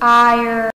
ire.